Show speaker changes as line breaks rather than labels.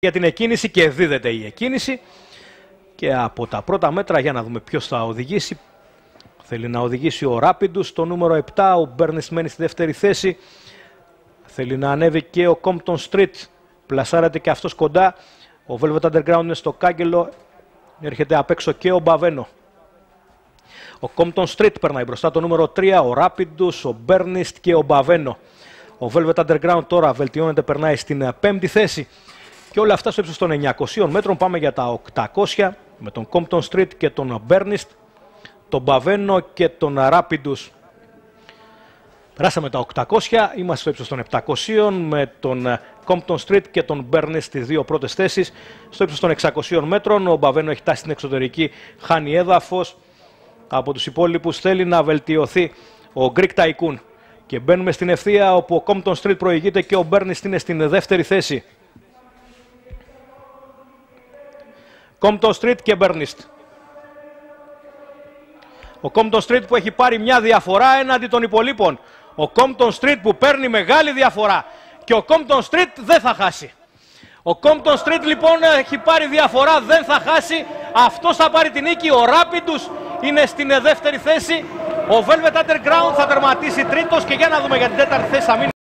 για την εκκίνηση και δίδεται η εκκίνηση. Και από τα πρώτα μέτρα για να δούμε ποιος θα οδηγήσει θέλει να οδηγήσει ο Ράπιντους το νούμερο 7 ο Μπέρνις μένει στη δεύτερη θέση. Θέλει να ανέβει και ο Compton Street πλασάρεται και αυτός κοντά. Ο Velvet Underground είναι στο κάγκελο έρχεται απ' έξω και ο Μπαβένο. Ο Compton Street περνάει μπροστά το νούμερο 3 ο Ράπιντους, ο Μπέρνιστ και ο Μπαβένο. Ο Velvet Underground τώρα βελτιώνεται, περνάει στην πέμπτη θέση. Και όλα αυτά στο ύψος των 900 μέτρων. Πάμε για τα 800 με τον Compton Street και τον Bernist, τον Μπαβένο και τον Rapidus. Περάσαμε τα 800, είμαστε στο ύψος των 700 με τον Compton Street και τον Bernist στις δύο πρώτες θέσεις. Στο ύψος των 600 μέτρων ο Μπαβένο έχει τάσει στην εξωτερική, χάνει έδαφος. Από τους υπόλοιπους θέλει να βελτιωθεί ο Greek Tycoon. Και μπαίνουμε στην ευθεία όπου ο Compton Street προηγείται και ο Bernist είναι στην δεύτερη θέση. Compton Street και Bernist. Ο Compton Street που έχει πάρει μια διαφορά έναντι των υπολείπων. Ο Compton Street που παίρνει μεγάλη διαφορά. Και ο Compton Street δεν θα χάσει. Ο Compton Street λοιπόν έχει πάρει διαφορά, δεν θα χάσει. Αυτός θα πάρει την νίκη. Ο Rapidus είναι στην δεύτερη θέση. Ο Velvet Underground θα τερματίσει τρίτος και για να δούμε για την τέταρτη θέση θα μείνει.